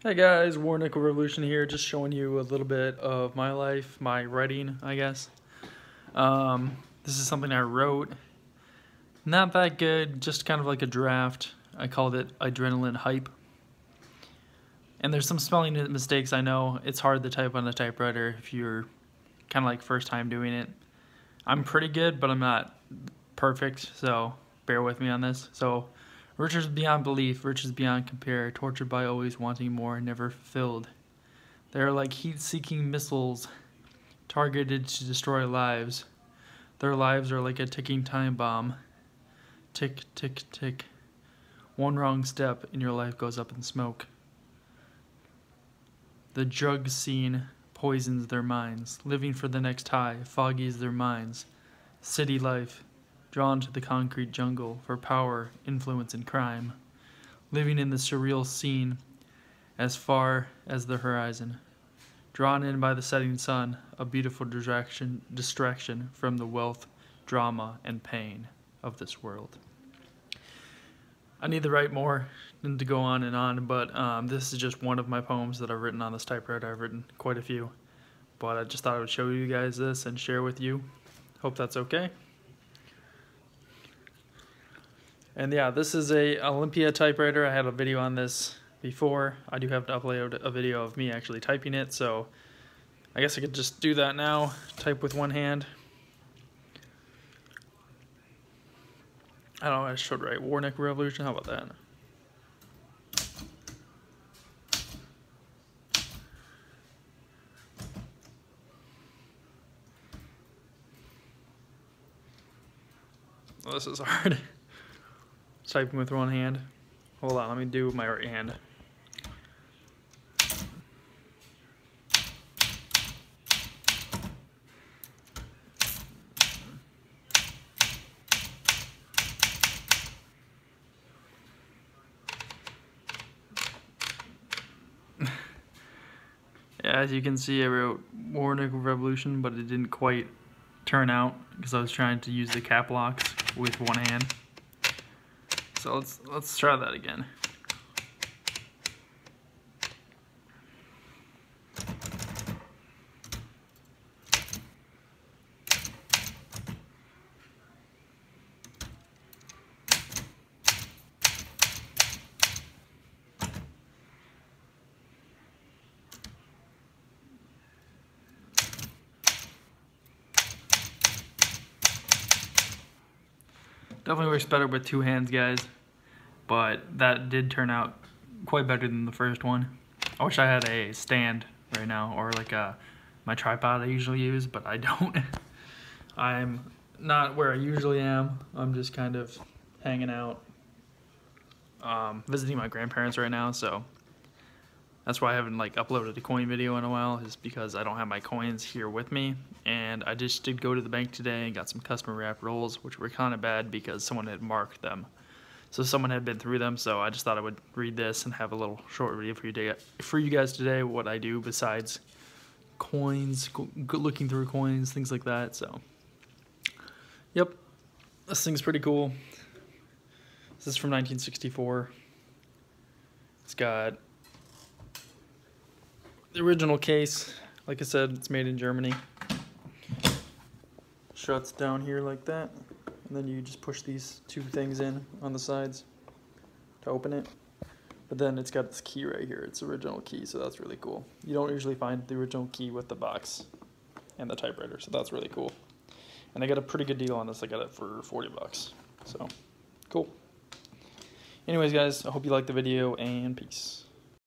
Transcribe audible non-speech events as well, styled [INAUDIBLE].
Hey guys, War Nickel Revolution here, just showing you a little bit of my life, my writing, I guess. Um, this is something I wrote. Not that good, just kind of like a draft. I called it Adrenaline Hype. And there's some spelling mistakes, I know. It's hard to type on a typewriter if you're kind of like first time doing it. I'm pretty good, but I'm not perfect, so bear with me on this. So Riches beyond belief, riches beyond compare, tortured by always wanting more, and never fulfilled. They are like heat seeking missiles targeted to destroy lives. Their lives are like a ticking time bomb. Tick, tick, tick. One wrong step and your life goes up in smoke. The drug scene poisons their minds. Living for the next high foggies their minds. City life drawn to the concrete jungle for power, influence, and crime, living in the surreal scene as far as the horizon, drawn in by the setting sun, a beautiful distraction, distraction from the wealth, drama, and pain of this world. I need to write more and to go on and on, but um, this is just one of my poems that I've written on this typewriter. I've written quite a few, but I just thought I would show you guys this and share with you. Hope that's okay. And yeah, this is a Olympia typewriter. I had a video on this before. I do have to upload a video of me actually typing it, so I guess I could just do that now, type with one hand. I don't know, I should write War Nickel Revolution, how about that? this is hard [LAUGHS] typing with one hand. Hold on, let me do my right hand. [LAUGHS] as you can see, I wrote War Nickel Revolution, but it didn't quite turn out because I was trying to use the cap locks with one hand. So let's let's try that again. Definitely works better with two hands, guys. But that did turn out quite better than the first one. I wish I had a stand right now or like a my tripod I usually use, but I [LAUGHS] don't. I'm not where I usually am. I'm just kind of hanging out, um, visiting my grandparents right now, so that's why I haven't like uploaded a coin video in a while is because I don't have my coins here with me. And I just did go to the bank today and got some customer wrap rolls, which were kind of bad because someone had marked them. So someone had been through them, so I just thought I would read this and have a little short video for you, today, for you guys today, what I do besides coins, looking through coins, things like that. So, yep, this thing's pretty cool. This is from 1964. It's got the original case, like I said, it's made in Germany. Shuts down here like that. And then you just push these two things in on the sides to open it. But then it's got this key right here. It's original key, so that's really cool. You don't usually find the original key with the box and the typewriter, so that's really cool. And I got a pretty good deal on this. I got it for 40 bucks. So, cool. Anyways, guys, I hope you liked the video, and peace.